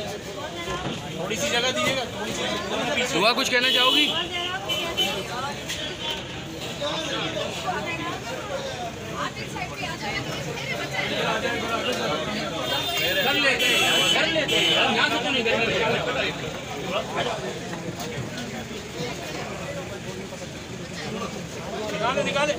थोड़ी सी जगह दीजिएगा थोड़ी सी सुबह कुछ कहना चाहोगी? कर लेते हैं कर लेते हैं। यहाँ से क्यों नहीं करेंगे निकाले निकाले।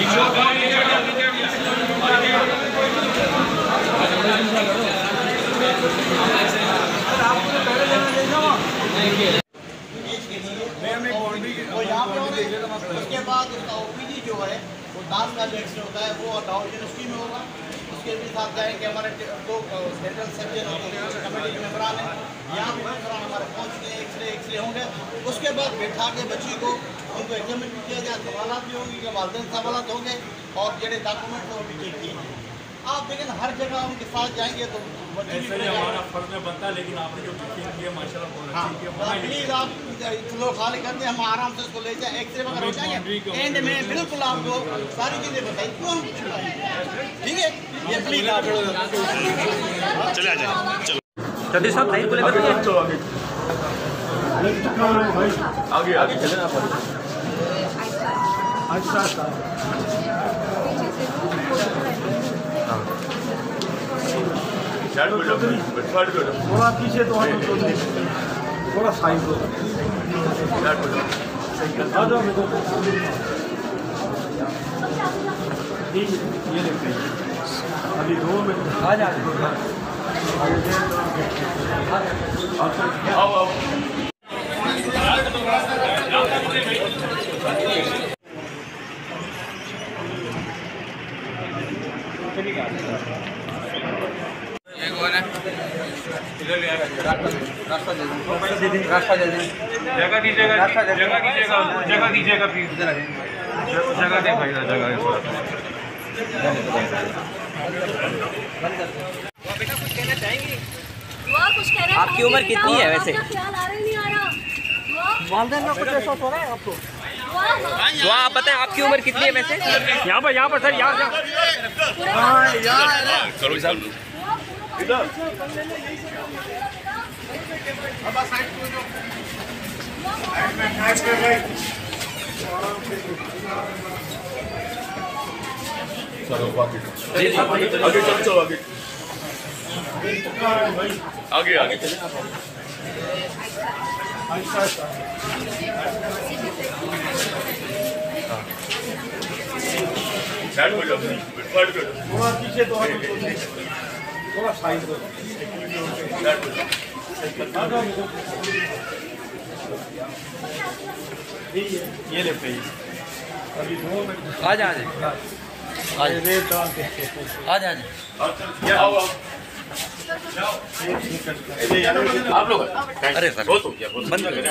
वो यहाँ पे हो रहे हैं। उसके बाद उसका ओपीडी जो है, वो दांत का एक्सरे होता है, वो डाउन यूनिवर्सिटी में होगा। उसके भी साथ जाएँगे हमारे दो डेंटल सर्जन कमेटी के मेम्बरान हैं। यहाँ पे मेम्बरान हमारे पहुँच गए एक्सरे एक्सरे होंगे। उसके बाद बैठा के बच्ची को उनको एग्जामिन भी किया जाए सवाल भी होंगे वालदेन सवाल होंगे, और जेडे डॉक्यूमेंट वो भी चेक किए। आप लेकिन हर जगह उनके साथ जाएँगे तो ऐसे ही हमारा फ़र्ज़ में बनता है लेकिन आपने जो टीचिंग की है माशाल्लाह बहुत अच्छी की है। तो मना ही प्लीज़ आप लोग खाली कर दें हम आराम से उसको ले जाए। एक्सरे वगैरह हो जाएँगे एंड में बिल्कुल आपको सारी चीज़ें बताई क्यों? हम ठीक है? ये प्लीज़ आप चले। आ जाए। चलो जल्दी साहब नहीं बोले आगे। आगे चले ना स्टार्ट कर दो स्टार्ट कर दो थोड़ा पीछे तो तो। थोड़ा साइड दो। स्टार्ट कर दो। आ जाओ मेरे को। ये ये देखते हैं अभी दो मिनट। आ जा आओ है जगह दीजिएगा जगह दीजिएगा जगह दीजिएगा प्लीज़ जगह दे भाई जगह वाह कुछ कह रहे हैं आपकी उम्र कितनी है वैसे? आपका ख्याल आ रहा ही नहीं आ रहा वाह वालदेन का कुछ हो रहा है आपको आप बताएँ आपकी उम्र कितनी है वैसे? यहाँ पर यहाँ पर सर यहाँ चलो आगे आगे चलो चलो आगे। आगे आगे। चले कर दो स्टार्ट कर दो थोड़ा पीछे तो। थोड़ा दो को ये अभी दो मिनट आ जा आ जा आप लोग। अरे सर। बंद कर